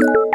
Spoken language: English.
you